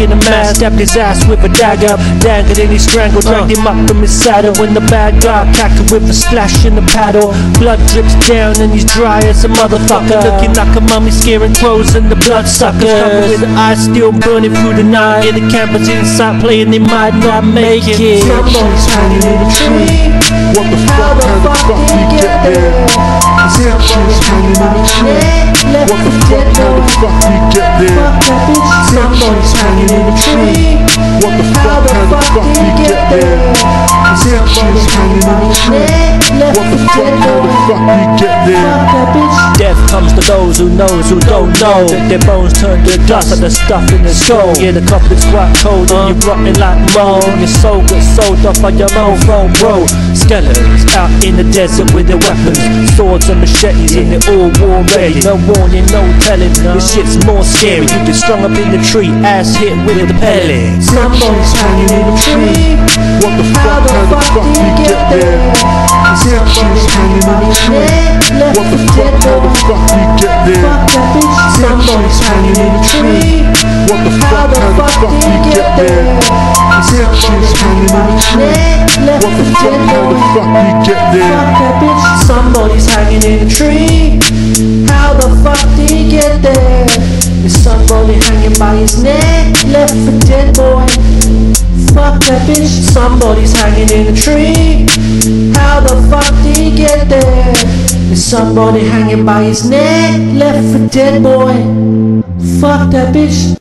in a mask stabbed his ass with a dagger Dangled and he strangled, uh. dragged him up from his saddle When the bad guy cackled with a splash in the paddle Blood drips down and he's dry as a motherfucker Looking like a mummy scaring crows and the bloodsuckers Covered with eyes still burning through the night Yeah, the campers inside playing, they might not make it Somebody's hanging in a tree. What the fuck? How the fuck we get there? Somebody's hanging in a tree. What the fuck? How the fuck we get there? Somebody's hanging in a tree. What the fuck? the How the fuck get get there? There? Somebody's hanging in a tree. Left What the fuck? How the fuck we get there? Fuck that bitch. Death comes to those who knows who don't know that their bones turn to dust and the stuff in the skull. Yeah, the is quite cold and you're rotting like mold. Your soul gets sold off by your own phone, bro. Skeletons out in the desert with their weapons, swords and machetes, and they're all war ready. No warning, no telling. This shit's more scary. You get strung up in the tree, ass hit with the pellets. Somebody's hanging in a tree. What the fuck? The the hanging in a tree. What the fuck? How the fuck we get there? Bitch. Hanging in a tree. What the fuck? How the fuck he get there? Somebody's hanging in a tree. What the fuck? How the fuck we get there? Bitch. Somebody's hanging in a tree. How the fuck did he get there? Is somebody hanging by his neck? Left for dead boy. Fuck that bitch. Somebody's hanging in a tree. How the fuck did he get there? Is somebody hanging by his neck? Left for dead boy. Fuck that bitch.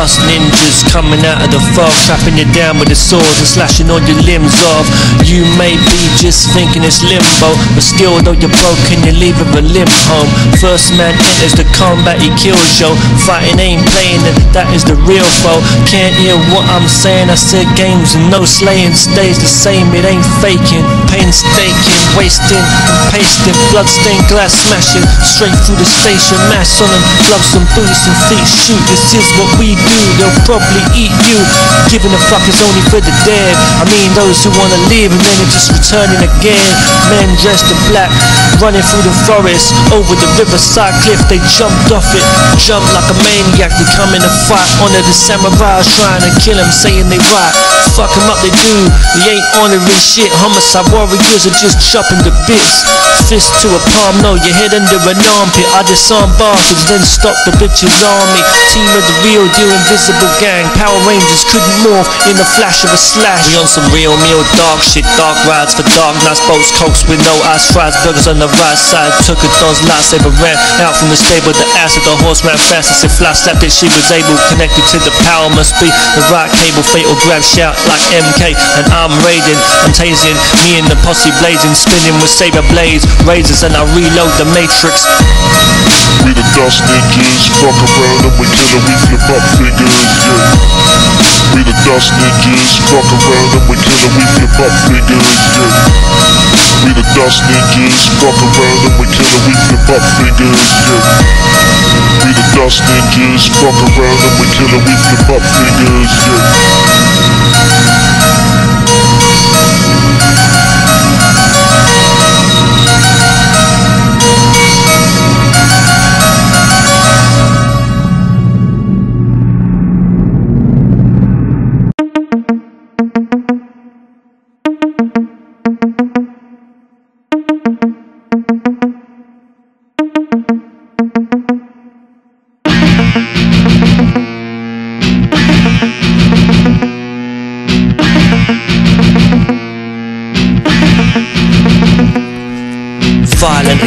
Dust ninjas coming out of the fog, trapping you down with the swords and slashing all your limbs off. You may be just thinking it's limbo, but still, though you're broken, you leave with a limp home. First man enters the combat, he kills yo. Fighting ain't playing, and that is the real foe. Can't hear what I'm saying, I said games and no slaying stays the same, it ain't faking. Painstaking, wasting pasting, bloodstained glass smashing straight through the station. Mash on them, gloves and boots and feet shoot. This is what we do, they'll probably eat you. Giving a fuck is only for the dead. I mean those who wanna live and then are just returning again. Men dressed in black, running through the forest, over the riverside cliff. They jumped off it, jumped like a maniac. They come in a fight, honor the samurais trying to kill him, saying they right. Fuck 'em up, they do. They ain't honoring shit. Homicide warriors are just chopping the bits. Fist to a palm, no, your head under an armpit. I disarm bastards, then stop the bitches army. Team of the real deal, invisible gang. Power Rangers couldn't morph in the flash of a slash. We on some real meal, dark shit, dark rides for dark nights, boats, cokes with no ice, fries, burgers on the right side. Took a Don's lightsaber, ran out from the stable. The ass of the horse ran fast as it fly slapped it. She was able, connected to the power, must be the right cable. Fatal grab shout like MK, and I'm raiding. I'm tasing, me and the posse blazing, spinning with saber blades, razors, and I reload the matrix. We the dust ninjas, fuck around and we kill and we flip up fingers, yeah. We the dust ninjas, fuck around and we kill and we flip up fingers, yeah. We the dust ninjas, fuck around and we kill and we flip up fingers, yeah. We the dust ninjas, fuck around and we kill and we flip up fingers, yeah.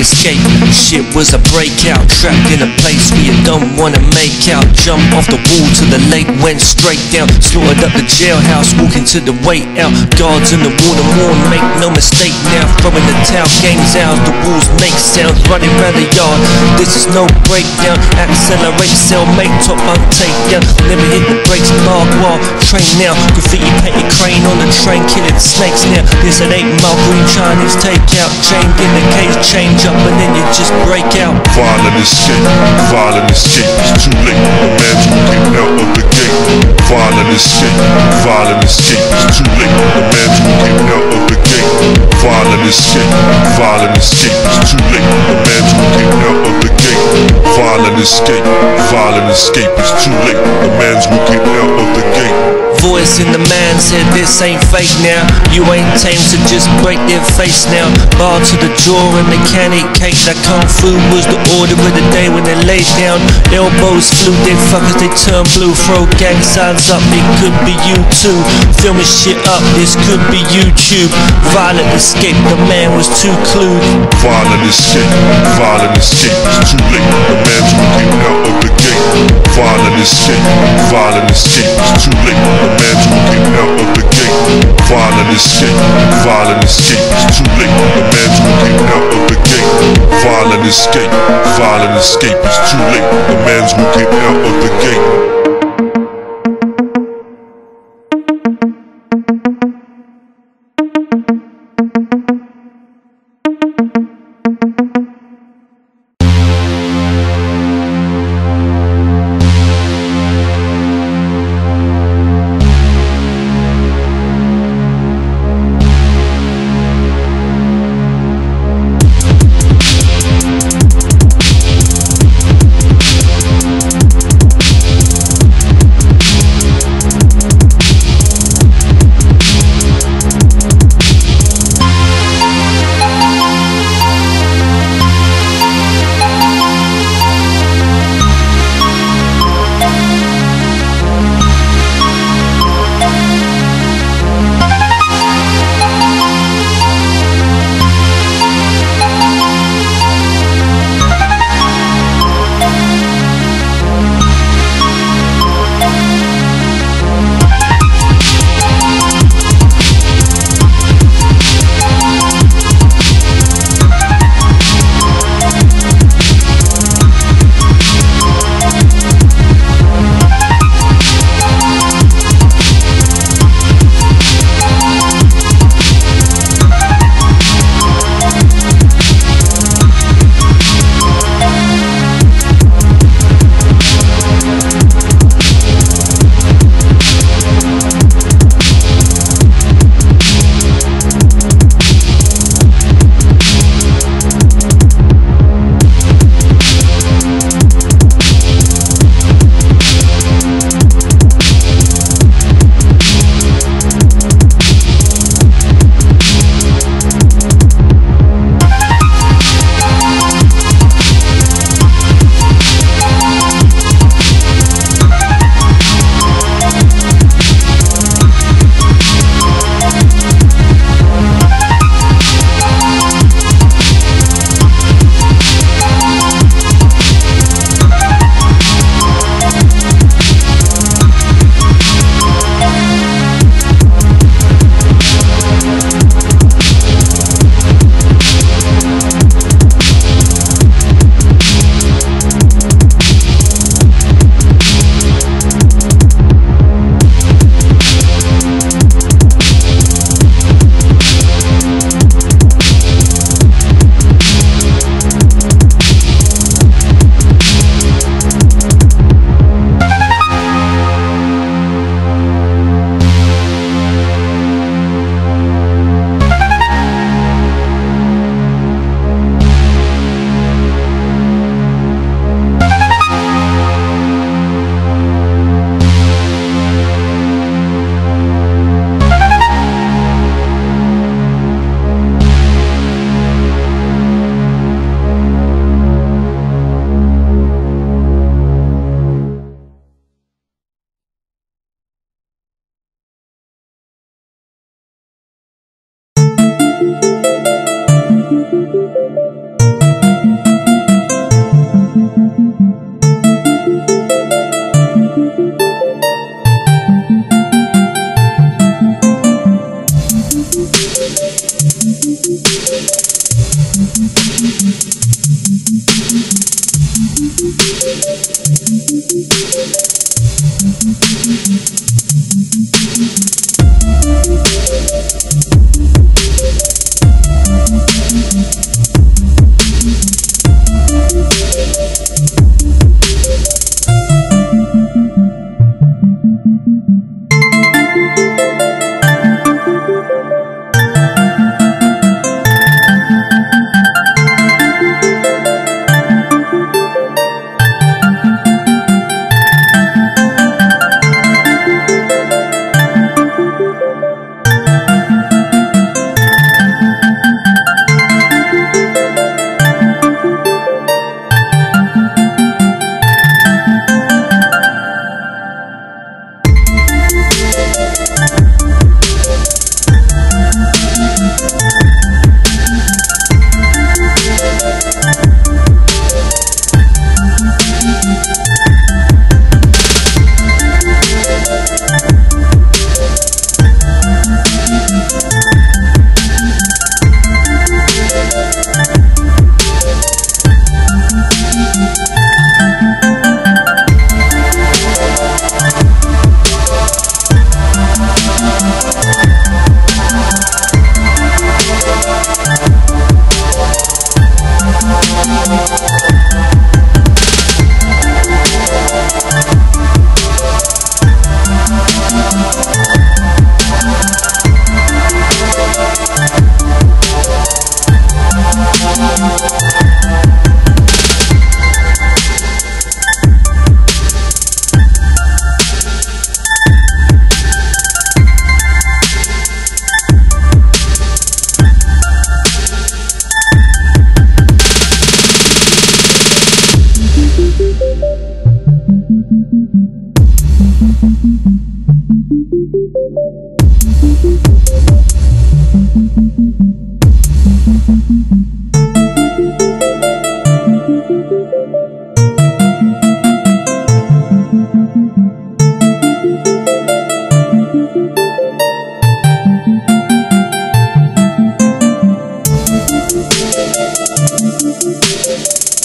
Yes. Shit was a breakout, trapped in a place where you don't wanna make out. Jump off the wall to the lake, went straight down. Slaughtered up the jailhouse, walking to the way out. Guards in the water moon, make no mistake now. Throwing the towel, gangs out, the walls make sounds. Running round the yard, this is no breakdown. Accelerate, cell, make top bunk takedown. Never hit the brakes, mark wall, train now. Graffiti painted crane on the train, killing snakes now. This an eight mile green Chinese takeout. Chained in the cage, change up, and then you just break out. Violent escape, violent escape, it's too late. The man's walking out of the gate. Violent escape, violent escape, it's too late. The man's walking out of the gate. Violent escape, violent escape, it's too late. The man's walking out of the gate. Violent escape, violent escape, it's too late. The man's walking out of the gate. Voice in the man said this ain't fake now. You ain't tame to just break their face now. Bar to the jaw and eat cake. That kung fu was the order of the day when they laid down. Elbows flew, they fuckers they turn blue. Throw gang signs up, it could be you too. Filming shit up, this could be YouTube. Violent escape, the man was too clued. Violent escape, violent escape, it's too late. The man's walking out of the gate. Violent escape, violent escape, it's too late. The man's walking out of the gate. Violent escape, violent escape, it's too late. The man's walking out of the gate. Violent escape, violent escape, it's too late. The man's walking out of the gate.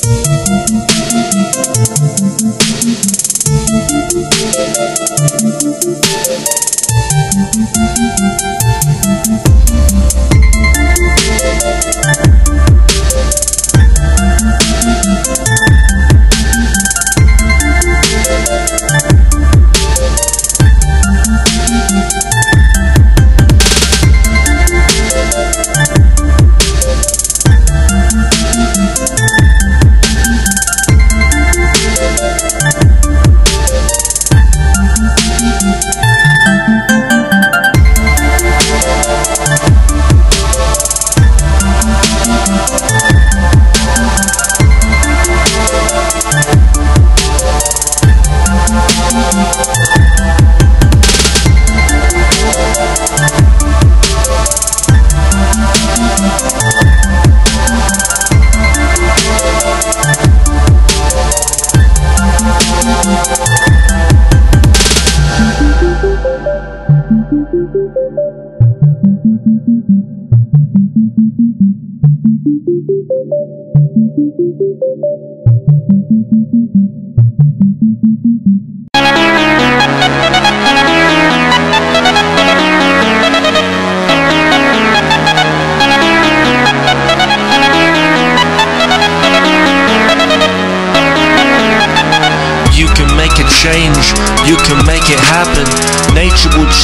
You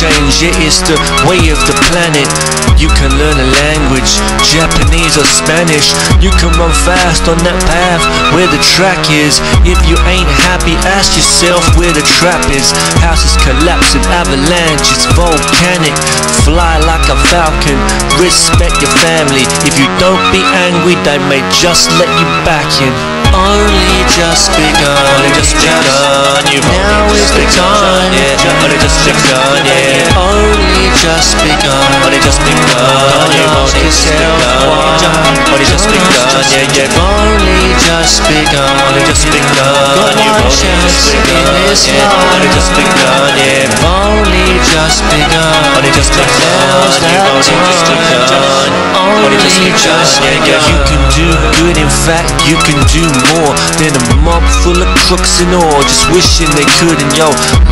change, it is the way of the planet. You can learn a language, Japanese or Spanish. You can run fast on that path where the track is. If you ain't happy, ask yourself where the trap is. Houses collapsing, avalanches, volcanic. Fly like a falcon, respect your family. If you don't be angry, they may just let you back in. Only just begun, only just begun. You've now is the time, yeah. Only just begun, yeah. Only just begun, only just begun. You've only just begun, only just begun, yeah, yeah. Only just begun, only just begun. You've only just begun. yeah. Only just begun, yeah. Only just begun. Only just begun. You've only just begun. Only just begun, yeah, yeah. You can do good, in fact, you can do more than a mob full of crooks and all. Just wishing they could, and yo,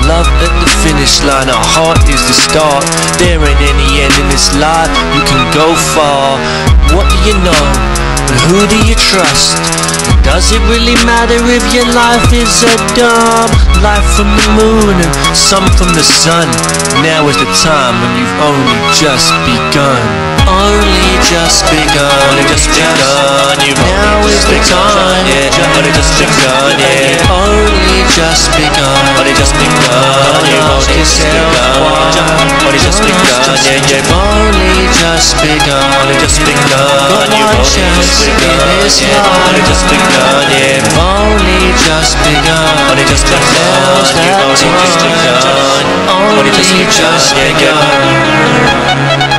love at the finish line. Our heart is the start. There ain't any end in this life. You can go far. What do you know? And who do you trust? Does it really matter if your life is a dumb life from the moon and some from the sun? Now is the time when you've only just begun. Only just begun. Only just begun. You've Now is the time. Yeah. Only just begun. Yeah. Only just begun. Only just begun. You've only just begun. Only just begun. Yeah. You've only just begun. Only just begun. You've only just begun. Yeah. Only just begun. Yeah. Only just begun. Only just begun. You've only just begun. Only just begun.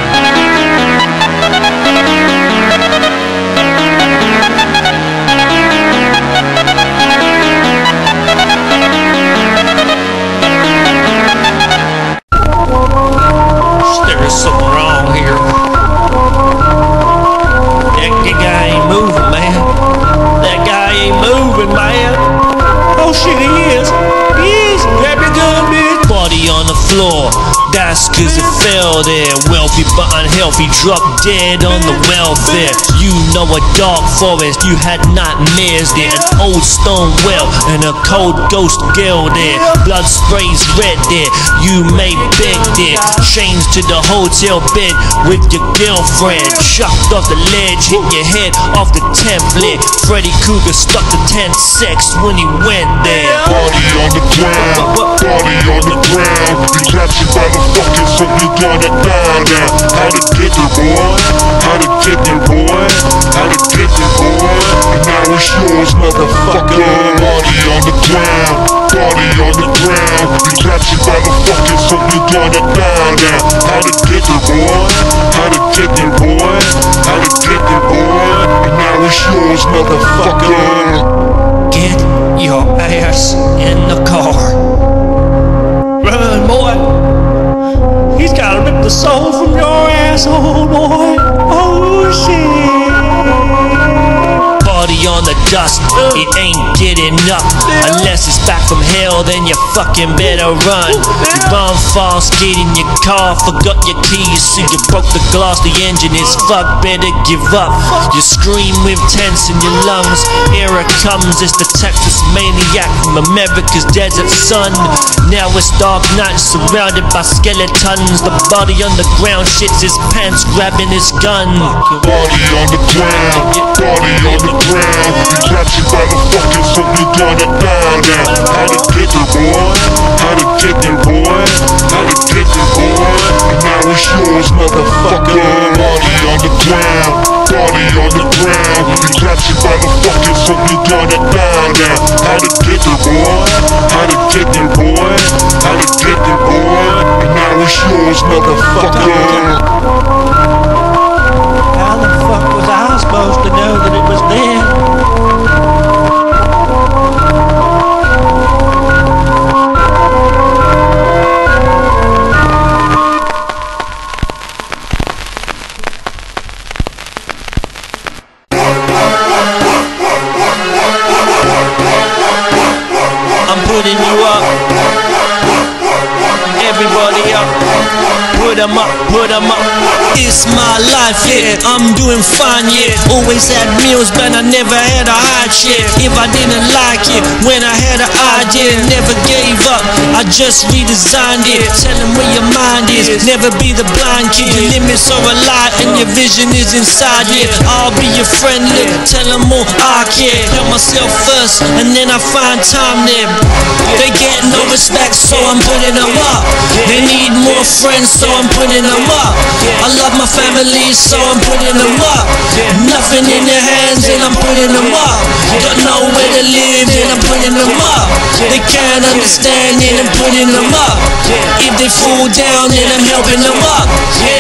But unhealthy. Dropped dead on the welfare. You know a dark forest. You had nightmares there. An old stone well and a cold ghost girl there. Blood sprays red there. You may beg there. Chains to the hotel bed with your girlfriend. Chucked off the ledge, hit your head off the template. Freddy Krueger stuck to 10 sex when he went there. Body on the ground, body on the ground. You by the fucking, so you gonna die now. How to get there, boy? How to get there, boy? How to get there, boy? And now it's yours, motherfucker. Body on the ground, body on the ground. You captured by the fucking, so you gonna die now. How to get there, boy? How to get there, boy? How to get there, boy? And now it's yours, motherfucker. Get your ass in the car. Run, boy. He's gotta rip the soul from your asshole, boy. Oh, shit. Dust, it ain't getting up. Unless it's back from hell, then you fucking better run. You run fast, get in your car, forgot your keys, so you broke the glass, the engine is fucked, better give up. You scream with tense in your lungs. It comes, it's the Texas maniac from America's desert sun. Now it's dark night, surrounded by skeletons. The body on the ground shits his pants, grabbing his gun. Body on the ground, body on the ground. You captured by the fucking, so you gonna die now. How to get there, boy? How to get there, boy? How to get there, boy? And now it's yours, motherfucker. Body on the ground, body on the ground. You by the fucking, so you gonna die now. How to get there, boy? How to get there, boy? How to get there, boy? And now it's yours, motherfucker. How the fuck was I supposed to know that it was never had a hide shit. If I didn't like it, when I just redesigned it. Tell them where your mind is. Never be the blind kid. Your limits are a lie, and your vision is inside it. I'll be your friend, look. tell them all I care. Put myself first, and then I find time there. They get no respect, so I'm putting them up. They need more friends, so I'm putting them up. I love my family, so I'm putting them up. Nothing in their hands, and I'm putting them up. Got nowhere to live, and I'm putting them up. They can't understand it, I'm putting them up. If they fall down, then I'm helping them up.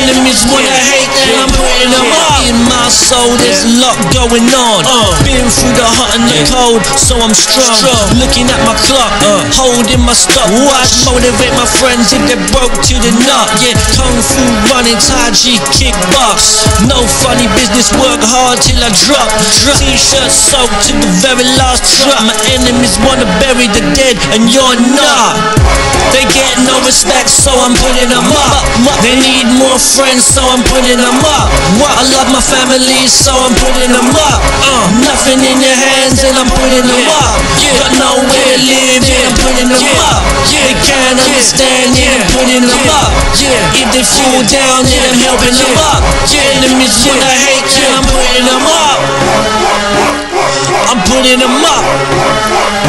Enemies wanna hate, then I'm putting them up. In my soul, there's a lot going on. Uh. Been through the hot and the cold, so I'm strong. Looking at my clock, uh. holding my stop. Watch, motivate my friends if they broke to the nut. Yeah, kung fu running, tai chi, kickbox. No funny business, work hard till I drop. T-shirt soaked to the very last drop. My enemies wanna bury the dead, and you're not. They get no respect, so I'm putting them up. They need more friends, so I'm putting them up. I love my family, so I'm putting them up. Uh, nothing in your hands, and I'm putting them up. Got nowhere to live, and I'm putting them up. They can't understand, yeah, I'm putting them up. If they fall down, then I'm helping them up. Enemies wanna hate, yeah, I'm putting them up. Putting them up.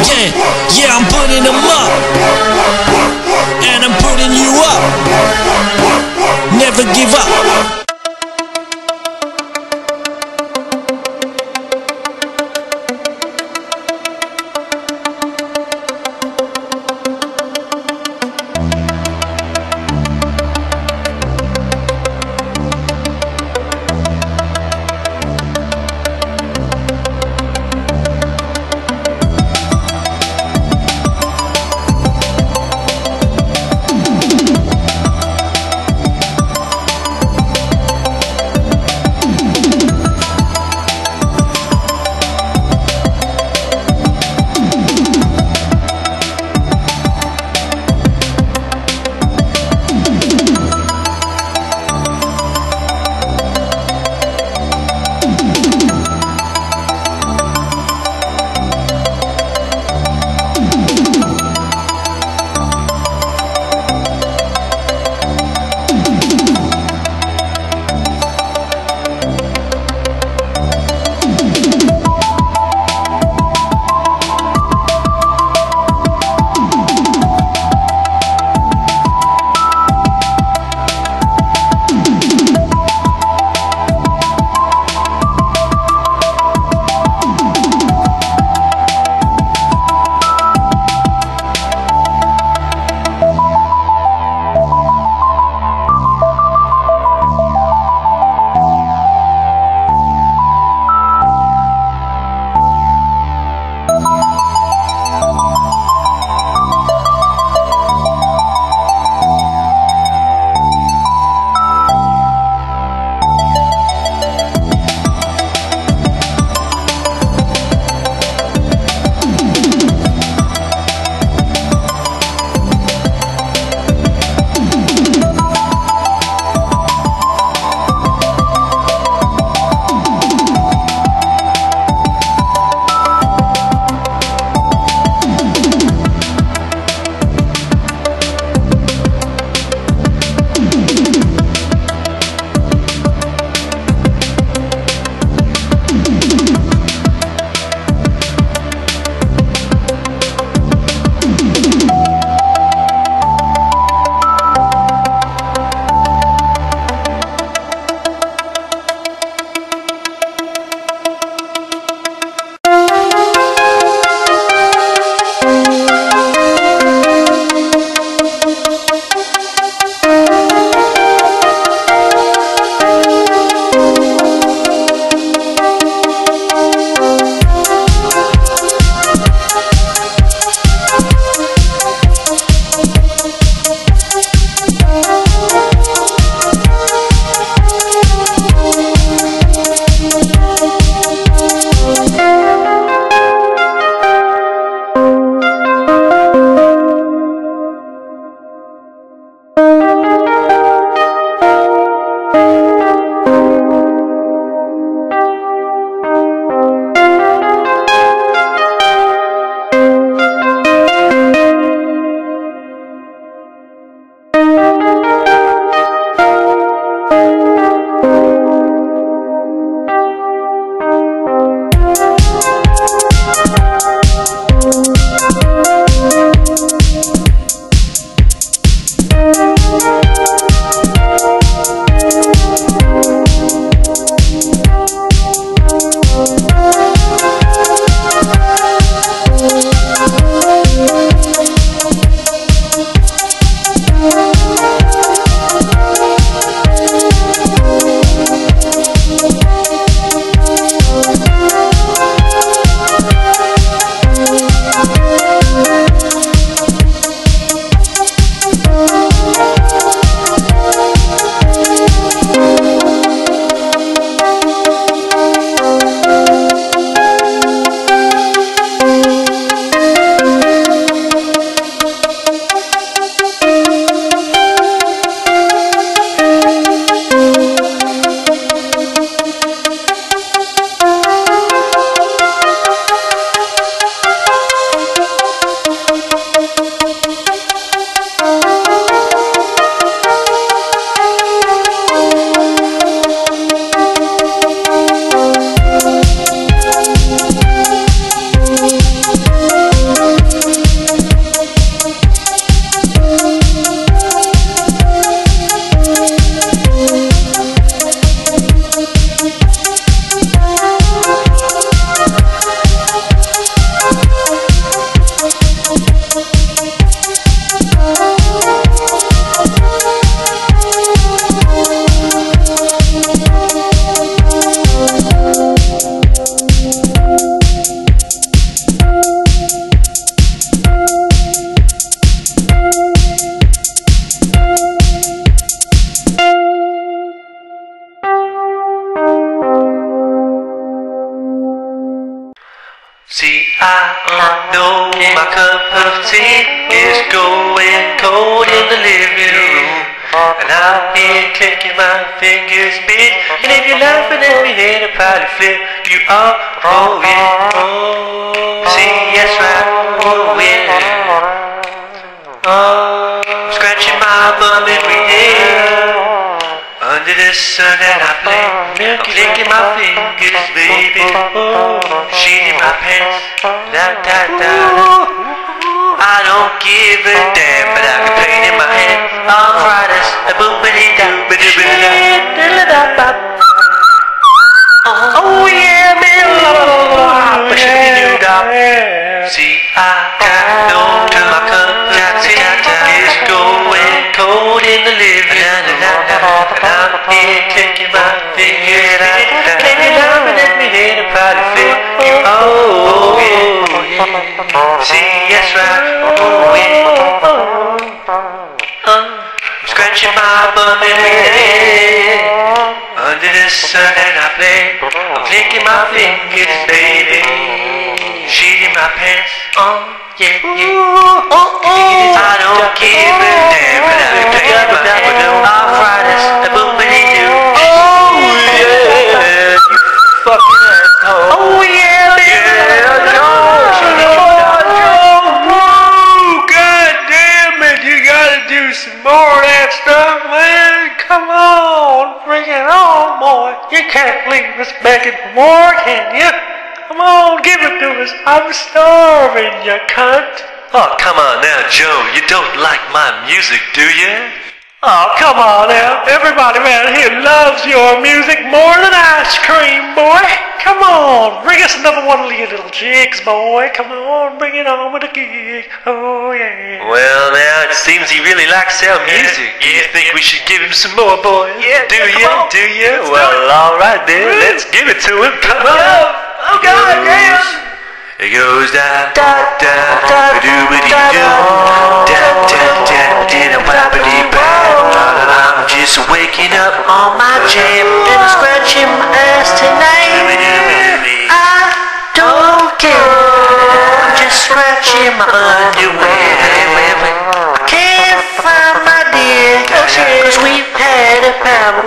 Yeah, yeah, I'm putting them up. And I'm putting you up. Never give up. Fingers big. And if you're laughing at me, then I'll probably flip you off. Oh yeah, oh, see, that's right, oh yeah. Oh, scratching my bum every day. Under the sun and I play. I'm clicking my fingers, baby. Oh, shit in my pants. Da da da. I don't give a damn, but I can paint in my hand. Arthritis, a boopity doo, ba doo ba Oh yeah, man. Ba shitty doo da. See, I got no to my cup. See, it's going cold in the living room. And I'm here clicking my fingers. And you're laughing at me, then I probably feel you. Oh yeah. See, that's right. Oh yeah. Uh, scratching my bum every day. Under the sun and I play. I'm clicking my fingers, baby. Shit in my pants. Oh yeah, yeah. I don't give a damn, but I can play my with no arthritis. A boopity doo. Oh yeah. You fucking asshole. Oh yeah. Some more of that stuff, man. Come on, bring it on, boy. You can't leave us begging for more, can you? Come on, give it to us. I'm starving, you cunt. Oh, come on now, Joe. You don't like my music, do you? Oh, come on now. Everybody around here loves your music more than ice cream, boy. Come on, bring us another one of your little jigs, boy. Come on, bring it on with a gig. Oh, yeah. Well, now, it seems he really likes our music. Do you think we should give him some more, boys? Yeah, Do yeah, you? Do you? Let's Well, all right then. Let's give it to him. Come on. Oh, God, damn. It goes da da da da doobity doo da da da da wappity bam. I'm just waking up on my jam and scratching my ass tonight. I don't care. I'm just scratching my underwear. I can't find my dear, cause we've had a power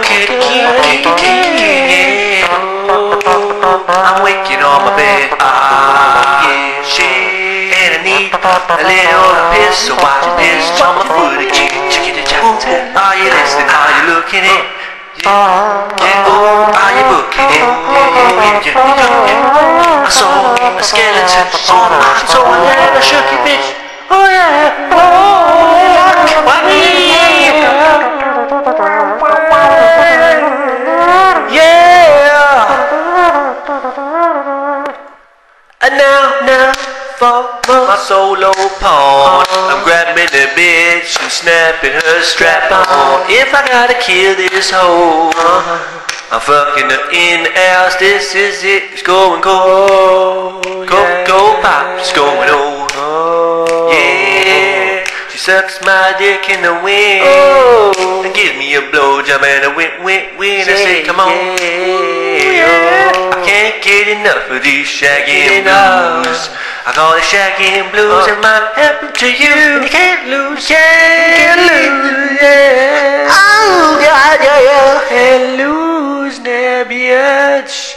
I'm waking on my bed. Ah, yeah, shit. And I need a little piss, so watch it piss on my foot again. You listening? Are you looking in? Yeah, yeah. Oh, are you booking it? Yeah, yeah, yeah, yeah, yeah. I saw a skeleton on my so I shook you, bitch. Oh yeah, oh, why me? Yeah. And now, now, for my solo pawn. I'm grabbing the bitch and snapping her strap on. If I gotta kill this hoe, uh-huh, I'm fucking her in the ass. This is it. It's going cold. Go, go, pop. It's going old. Yeah. She sucks my dick in the wind. Oh. And gives me a blowjob and a win, win, win. I say, come on. I can't get enough of these shaggy blues. I call it shaggy blues. Oh. It might happen to you. You can't lose, can't lose, yeah. Oh, God, yeah, yeah. And lose, now, bitch.